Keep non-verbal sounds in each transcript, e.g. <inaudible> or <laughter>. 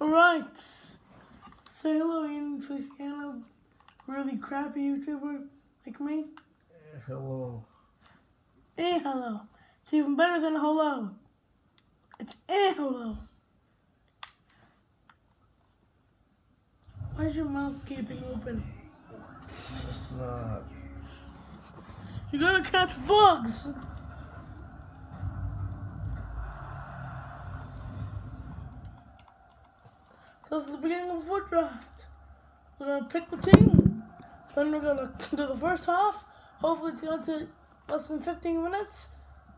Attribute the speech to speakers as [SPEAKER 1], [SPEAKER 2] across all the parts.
[SPEAKER 1] Alright. Say hello, Ian Feliciano. Really crappy YouTuber like me.
[SPEAKER 2] Hello.
[SPEAKER 1] Eh, hello. It's even better than hello. It's eh, hello. Why's your mouth keeping open?
[SPEAKER 2] It's not.
[SPEAKER 1] You're gonna catch bugs. So is the beginning of a FUT draft. We're gonna pick the team. Then we're gonna <laughs> do the first half. Hopefully it's gonna take less than 15 minutes.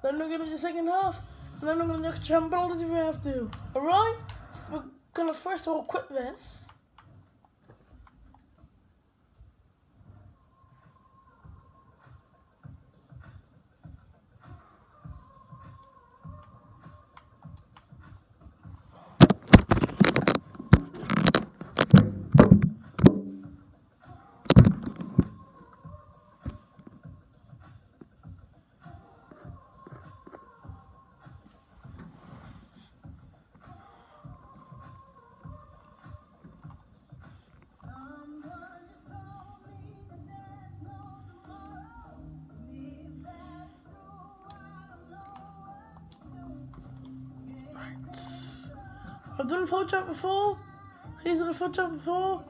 [SPEAKER 1] Then we're gonna do the second half. And then we're gonna jump all if we have to. Alright? We're gonna first of all quit this. I've done chat before. He's done chat before.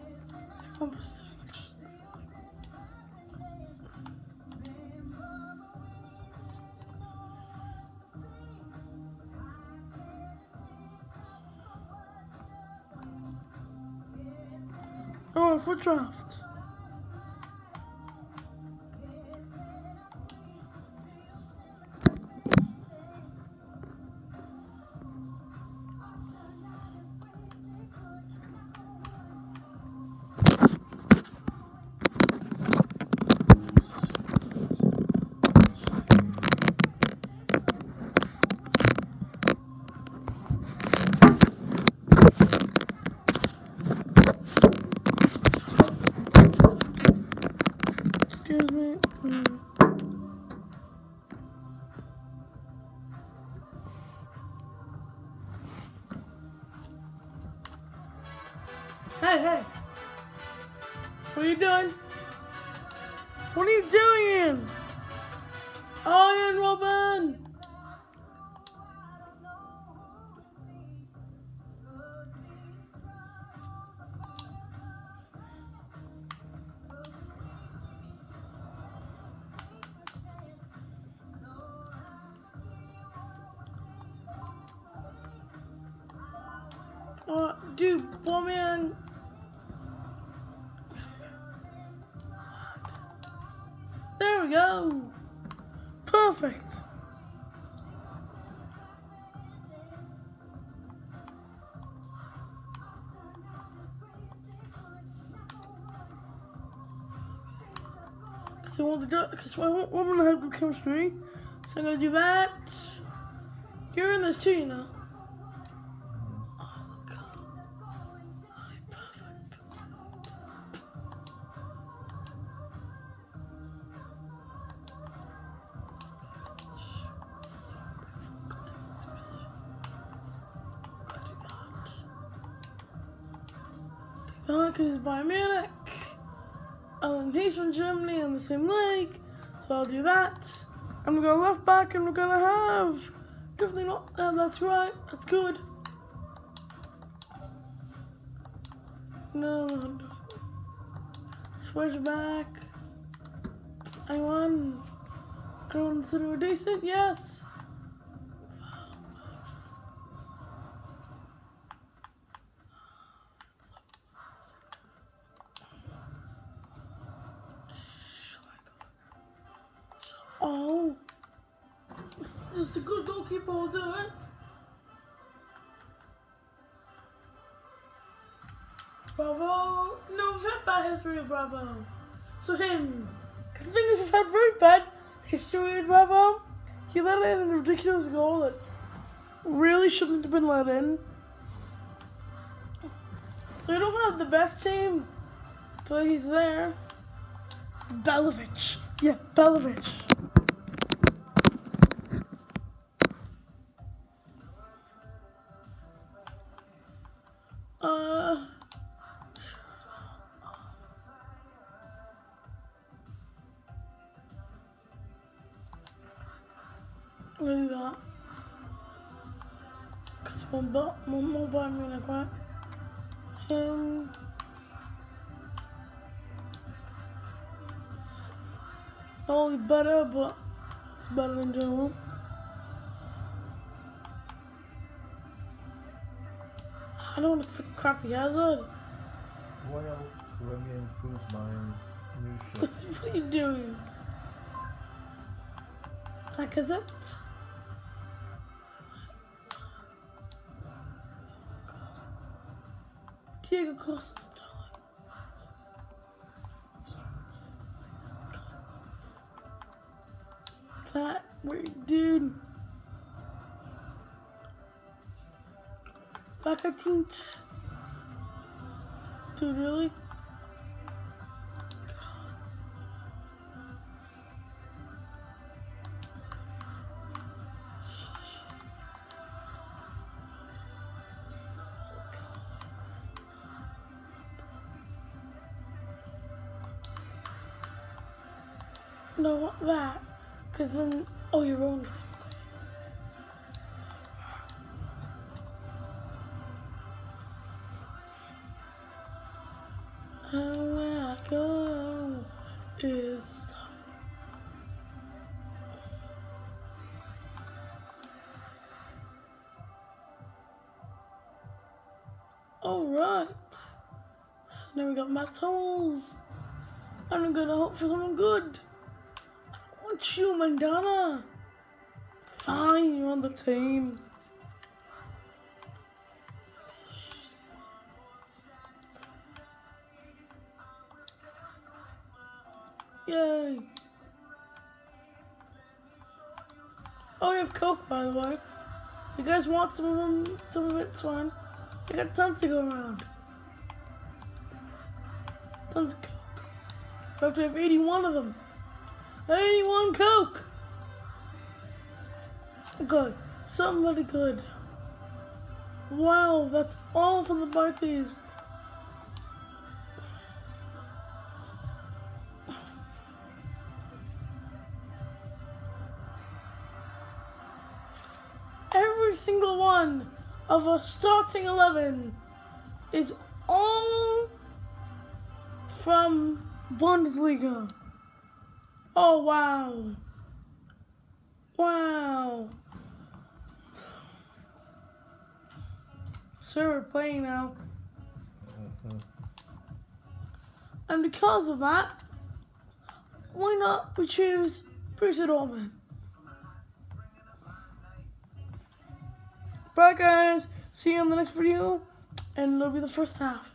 [SPEAKER 1] Oh, FUT draft. Hey, hey. What are you doing? What are you doing? Arjen Robben! Uh, dude, woman. Perfect. Because I want to do, because I want to have good chemistry. So I'm gonna do that. You're in this too, you know. He's Bayern Munich. And he's from Germany in the same league. So I'll do that. I'm gonna go left back and we're gonna have. Definitely not. Uh, that's right. That's good. No, no, no. Switch back. Anyone? Consider decent? Yes. Do it. Bravo. No, had bad history Bravo. So him. Because the thing is, we've had very bad history with Bravo. He let in a ridiculous goal that really shouldn't have been let in. So we don't have the best team, but he's there. Belovic. Yeah, Belovic. அதுதான் மொபா mobile எனக்கும் Um, it's better, but it's better than Joe. I don't want to put crappy hazard.
[SPEAKER 2] Well, Remy improves mine's new
[SPEAKER 1] what are you doing? Like, is it? Diego Costa. That weird dude. Back at. Dude, really? No, not that. Because then, oh, you're wrong. Where I go is Alright. So now we got Hummels. And I'm gonna hope for something good. You, Mandana. Fine, you're on the team. Yay. Oh, we have Coke, by the way. You guys want some of them? Some of it's fine. I got tons to go around. Tons of Coke. I have to have 81 of them. 81 Coke! Good. Somebody good. Wow, that's all from the Barclays. Every single one of a starting 11 is all from Bundesliga. Oh, wow. Wow. So we're playing now. And because of that, why not we choose Borussia Dortmund? Bye guys, see you in the next video, and it'll be the first half.